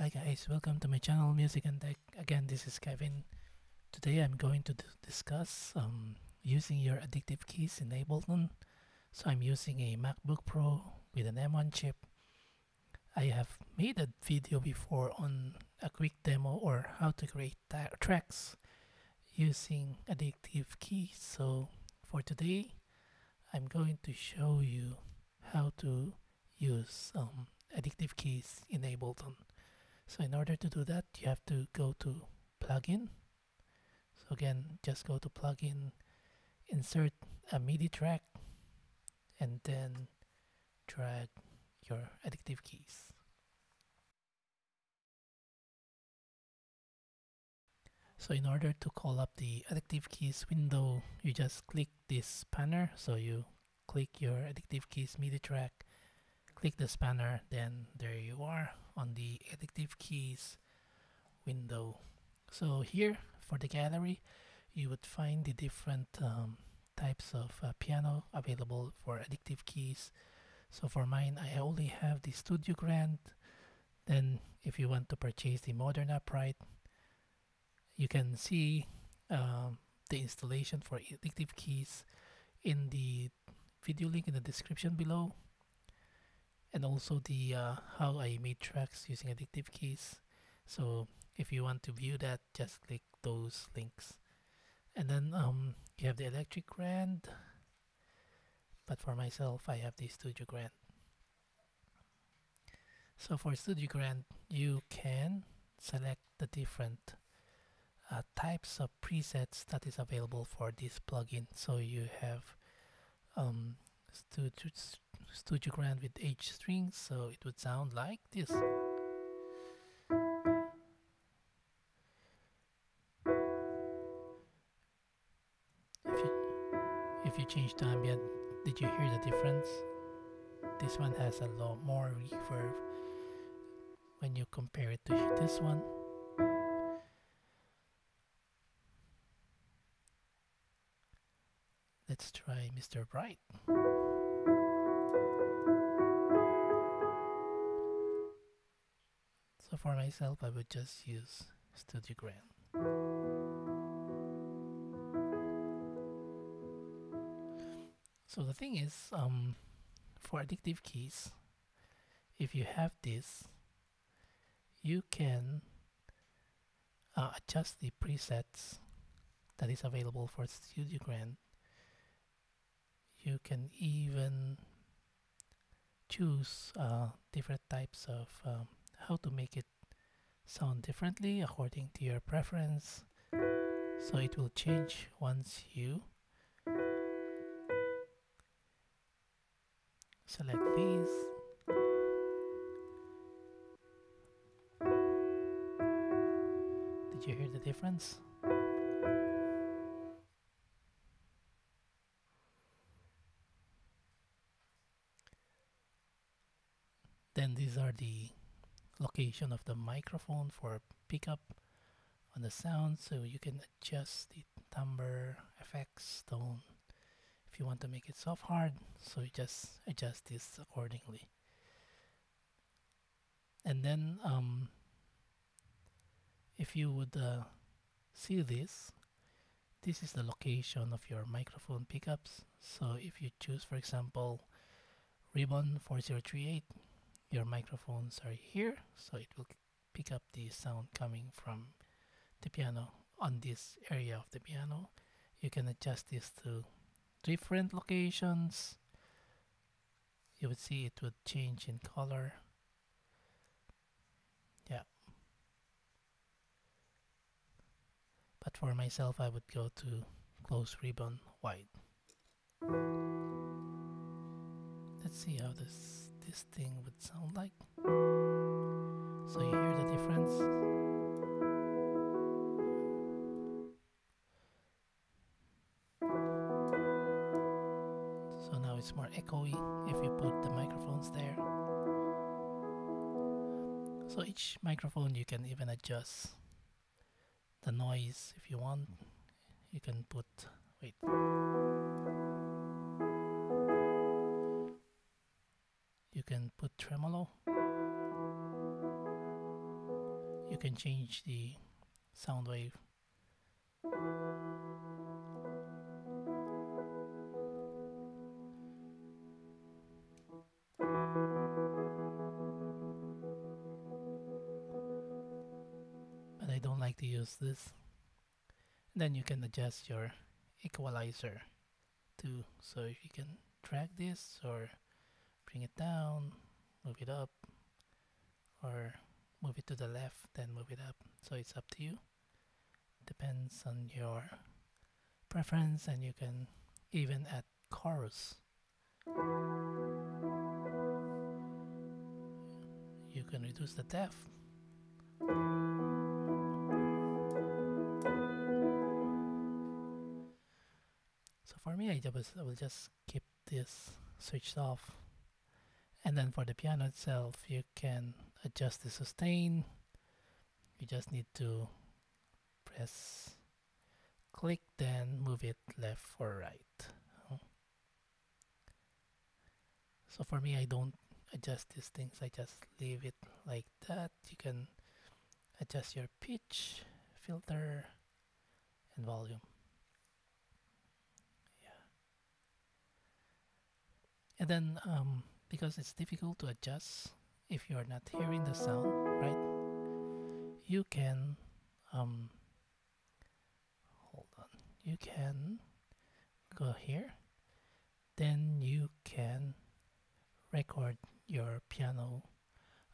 Hi guys, welcome to my channel Music and Tech. Again, this is Kevin. Today I'm going to discuss um, using your addictive keys in Ableton. So I'm using a MacBook Pro with an M1 chip. I have made a video before on a quick demo or how to create tracks using addictive keys. So for today, I'm going to show you how to use um, addictive keys in Ableton. So in order to do that, you have to go to plugin. So again, just go to plugin, insert a MIDI track, and then drag your addictive keys. So in order to call up the addictive keys window, you just click this spanner. So you click your addictive keys MIDI track click the spanner then there you are on the addictive keys window. So here for the gallery you would find the different um, types of uh, piano available for addictive keys. So for mine I only have the Studio Grand. Then if you want to purchase the Modern Upright you can see um, the installation for addictive keys in the video link in the description below and also the uh, how I made tracks using addictive keys. So if you want to view that just click those links. And then um, you have the electric grand. But for myself I have the studio grand. So for studio grand you can select the different uh, types of presets that is available for this plugin. So you have um, studio Studio Grand with H strings, so it would sound like this. If you, if you change the ambient, did you hear the difference? This one has a lot more reverb when you compare it to this one. Let's try Mr. Bright. For myself, I would just use Studio Grand. So the thing is, um, for addictive keys, if you have this, you can uh, adjust the presets that is available for Studio Grand. You can even choose uh, different types of um, how to make it sound differently according to your preference. So it will change once you select these. Did you hear the difference location of the microphone for pickup on the sound so you can adjust the timbre effects tone if you want to make it soft hard so you just adjust this accordingly. And then um, if you would uh, see this this is the location of your microphone pickups. So if you choose for example ribbon 4038 your microphones are here so it will pick up the sound coming from the piano on this area of the piano. You can adjust this to different locations. You would see it would change in color. Yeah. But for myself I would go to close ribbon wide. Let's see how this this thing would sound like. So you hear the difference? So now it's more echoey if you put the microphones there. So each microphone you can even adjust the noise if you want. You can put, wait. Put tremolo. You can change the sound wave. But I don't like to use this. Then you can adjust your equalizer too. So if you can drag this or bring it down move it up or move it to the left then move it up. So it's up to you. Depends on your preference and you can even add chorus. You can reduce the depth. So for me I just I will just keep this switched off and then for the piano itself you can adjust the sustain. You just need to press click then move it left or right. So for me I don't adjust these things. I just leave it like that. You can adjust your pitch filter and volume. Yeah. And then um, because it's difficult to adjust if you are not hearing the sound right? You can um, hold on. You can go here. Then you can record your piano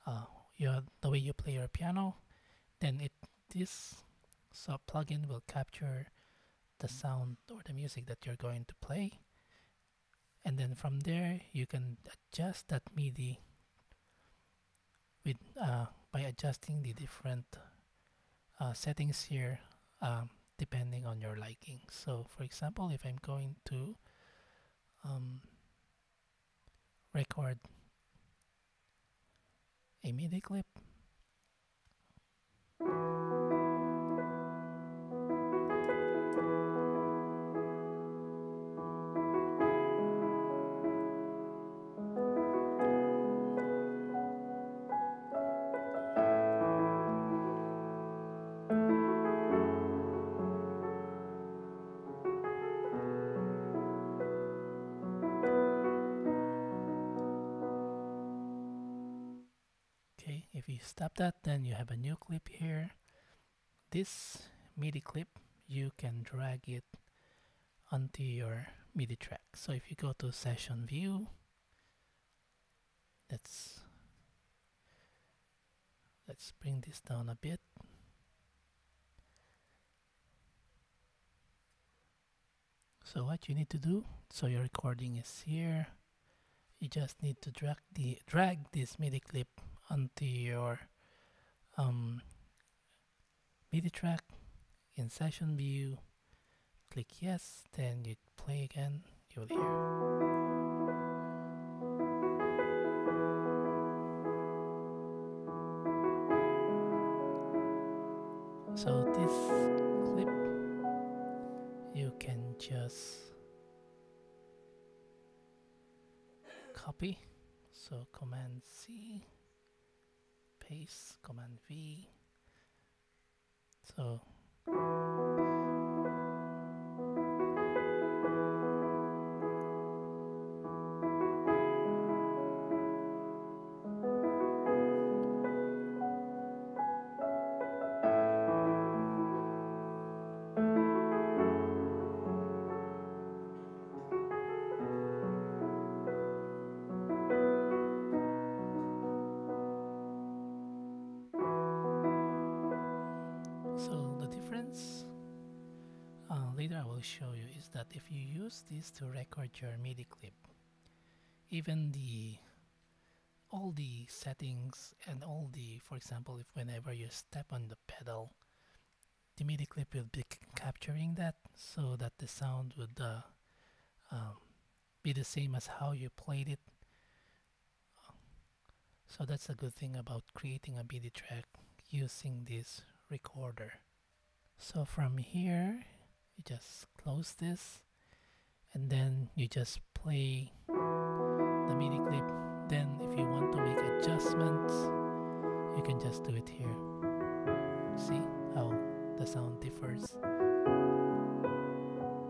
uh, your the way you play your piano. Then it this sub plugin will capture the sound or the music that you're going to play and then from there you can adjust that MIDI with uh, by adjusting the different uh, settings here um, depending on your liking. So for example if I'm going to um, record a MIDI clip stop that then you have a new clip here. This MIDI clip you can drag it onto your MIDI track. So if you go to session view let's let's bring this down a bit. So what you need to do so your recording is here you just need to drag the drag this MIDI clip onto your um, MIDI track in session view click yes then you play again you will hear. So this clip you can just copy so command C paste command V. So So later I will show you is that if you use this to record your MIDI clip, even the all the settings and all the, for example, if whenever you step on the pedal, the MIDI clip will be capturing that so that the sound would uh, um, be the same as how you played it. So that's a good thing about creating a MIDI track using this recorder. So from here, you just close this and then you just play the MIDI clip. Then if you want to make adjustments, you can just do it here. see how the sound differs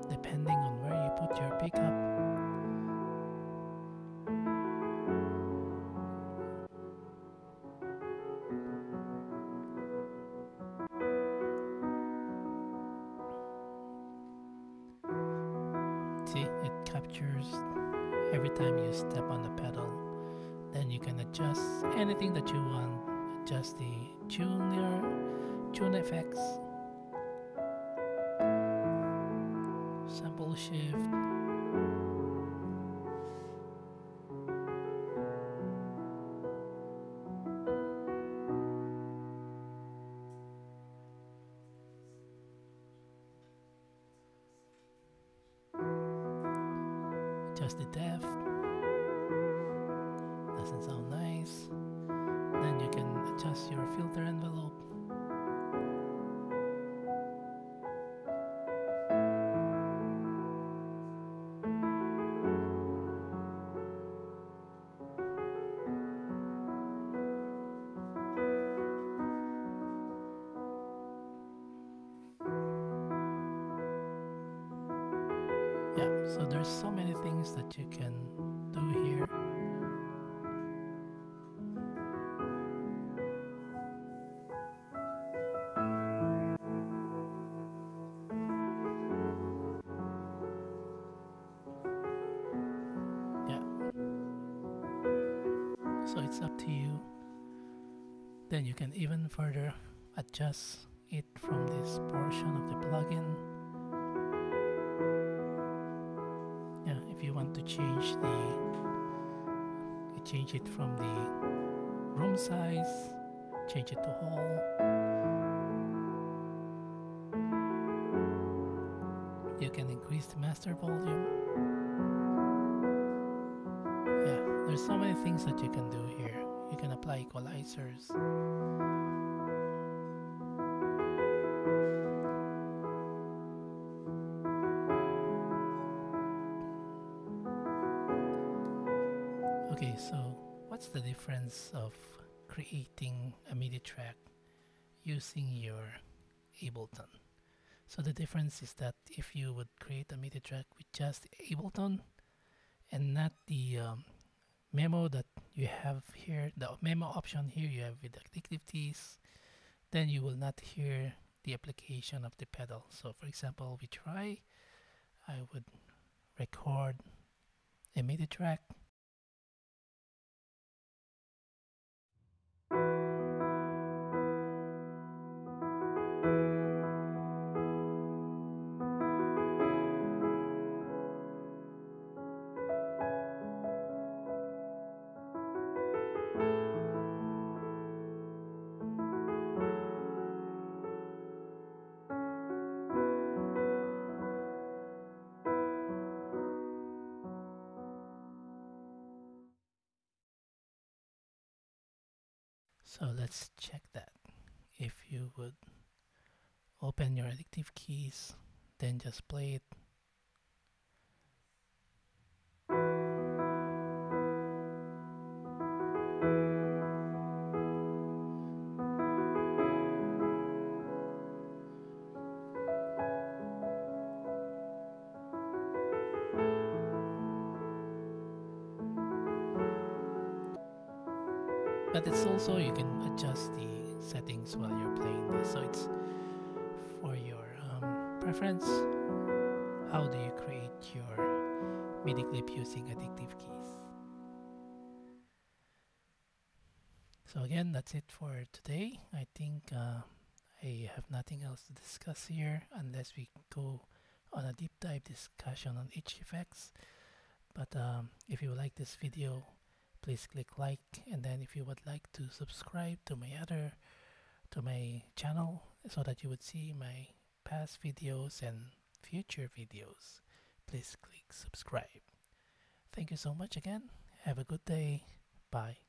depending on where you put your pickup anything that you want just the tuner tune effects. Sample shift so there's so many things that you can do here. Yeah. So it's up to you. Then you can even further adjust it from this portion of the plugin change the change it from the room size change it to hall. You can increase the master volume. Yeah there's so many things that you can do here. You can apply equalizers what's the difference of creating a MIDI track using your Ableton? So the difference is that if you would create a MIDI track with just Ableton and not the um, memo that you have here, the memo option here you have with Addictive Keys, then you will not hear the application of the pedal. So for example, we try, I would record a MIDI track So let's check that. If you would open your addictive keys, then just play it. But it's also you can adjust the settings while you're playing this so it's for your um, preference. How do you create your MIDI clip using addictive keys? So again that's it for today. I think uh, I have nothing else to discuss here unless we go on a deep dive discussion on each effects but um, if you like this video please click like and then if you would like to subscribe to my other to my channel so that you would see my past videos and future videos please click subscribe. Thank you so much again. Have a good day. Bye